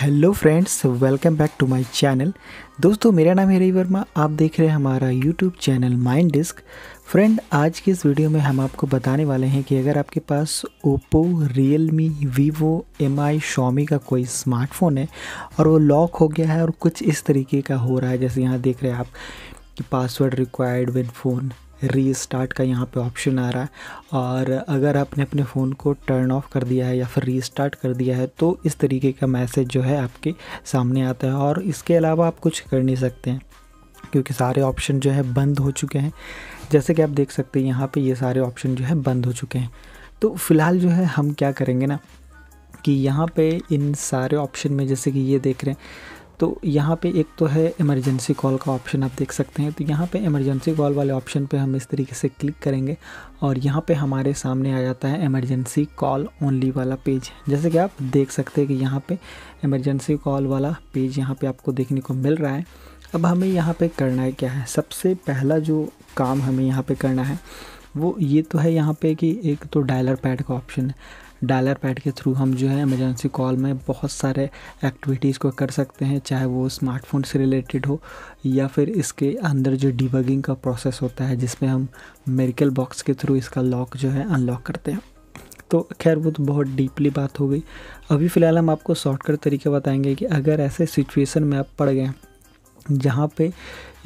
Hello friends welcome back to my channel दोस्तों, मेरा नाम है रवि वर्मा। आप देख रहे हैं हमारा YouTube channel mind disk friend आज के इस वीडियो में हम आपको बताने वाले हैं कि अगर आपके पास Oppo Realme Vivo M I Xiaomi का कोई स्मार्टफ़ोन है और वो लॉक हो गया है और कुछ इस तरीके का हो रहा है, जैसे यहाँ देख रहे हैं आप कि password required with phone restart का यहाँ पे ऑप्शन आ रहा है। और अगर आपने अपने फ़ोन को टर्न ऑफ़ कर दिया है या फिर रीस्टार्ट कर दिया है तो इस तरीके का मैसेज जो है आपके सामने आता है। और इसके अलावा आप कुछ कर नहीं सकते हैं, क्योंकि सारे ऑप्शन जो है बंद हो चुके हैं। जैसे कि आप देख सकते हैं, यहाँ पे ये सारे ऑप्शन जो है बंद हो चुके हैं। तो फ़िलहाल जो है हम क्या करेंगे ना, कि यहाँ पे इन सारे ऑप्शन में जैसे कि ये देख रहे हैं तो यहाँ पे एक तो है इमरजेंसी कॉल का ऑप्शन आप देख सकते हैं। तो यहाँ पे इमरजेंसी कॉल वाले ऑप्शन पे हम इस तरीके से क्लिक करेंगे और यहाँ पे हमारे सामने आ जाता है इमरजेंसी कॉल ओनली वाला पेज जैसे कि आप देख सकते हैं कि यहाँ पे इमरजेंसी कॉल वाला पेज यहाँ पे आपको देखने को मिल रहा है। अब हमें यहाँ पे करना है क्या है? सबसे पहला जो काम हमें यहाँ पे करना है वो ये तो है यहाँ पे कि एक तो डायलर पैड का ऑप्शन है। डायलर पैड के थ्रू हम जो है इमरजेंसी कॉल में बहुत सारे एक्टिविटीज़ को कर सकते हैं, चाहे वो स्मार्टफ़ोन से रिलेटेड हो या फिर इसके अंदर जो डिबगिंग का प्रोसेस होता है, जिसमें हम मेरिकल बॉक्स के थ्रू इसका लॉक जो है अनलॉक करते हैं। तो खैर, वो तो बहुत डीपली बात हो गई। अभी फ़िलहाल हम आपको शॉर्टकट तरीके बताएँगे कि अगर ऐसे सिचुएशन में आप पड़ गए जहाँ पे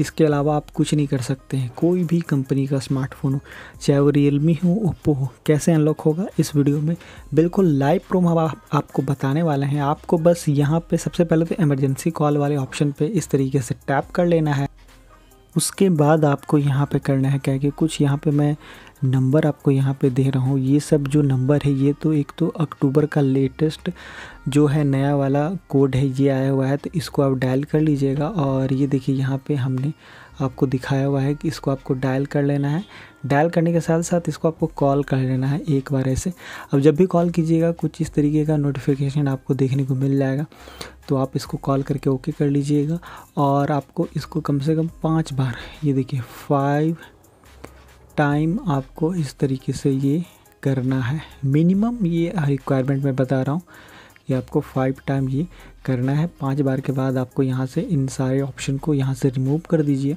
इसके अलावा आप कुछ नहीं कर सकते हैं। कोई भी कंपनी का स्मार्टफ़ोन हो चाहे वो रियलमी हो ओप्पो हो कैसे अनलॉक होगा इस वीडियो में बिल्कुल लाइव प्रोम हम आप, आपको बताने वाले हैं। आपको बस यहाँ पे सबसे पहले तो इमरजेंसी कॉल वाले ऑप्शन पे इस तरीके से टैप कर लेना है। उसके बाद आपको यहाँ पे करना है क्या कि कुछ यहाँ पे मैं नंबर आपको यहाँ पे दे रहा हूँ। ये सब जो नंबर है, ये तो एक तो अक्टूबर का लेटेस्ट जो है नया वाला कोड है, ये आया हुआ है तो इसको आप डायल कर लीजिएगा। और ये देखिए, यहाँ पे हमने आपको दिखाया हुआ है कि इसको आपको डायल कर लेना है। डायल करने के साथ साथ इसको आपको कॉल कर लेना है एक बार ऐसे। अब जब भी कॉल कीजिएगा, कुछ इस तरीके का नोटिफिकेशन आपको देखने को मिल जाएगा तो आप इसको कॉल करके ओके कर लीजिएगा। और आपको इसको कम से कम पाँच बार, ये देखिए, फाइव टाइम आपको इस तरीके से ये करना है। मिनिमम ये रिक्वायरमेंट मैं बता रहा हूँ कि आपको फाइव टाइम ये करना है। पाँच बार के बाद आपको यहाँ से इन सारे ऑप्शन को यहाँ से रिमूव कर दीजिए।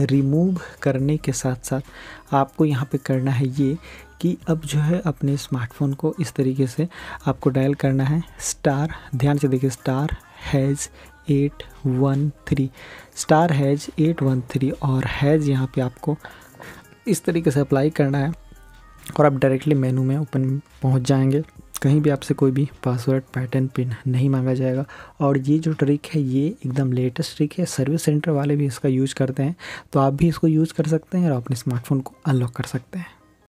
रिमूव करने के साथ साथ आपको यहाँ पे करना है ये कि अब जो है अपने स्मार्टफ़ोन को इस तरीके से आपको डायल करना है। स्टार ध्यान से देखिए star hash eight one three star hash eight one three और हैज़ यहाँ पे आपको इस तरीके से अप्लाई करना है। और आप डायरेक्टली मेनू में ओपन पहुँच जाएँगे। कहीं भी आपसे कोई भी पासवर्ड पैटर्न पिन नहीं मांगा जाएगा। और ये जो ट्रिक है, ये एकदम लेटेस्ट ट्रिक है। सर्विस सेंटर वाले भी इसका यूज़ करते हैं। तो आप भी इसको यूज़ कर सकते हैं और अपने स्मार्टफ़ोन को अनलॉक कर सकते हैं।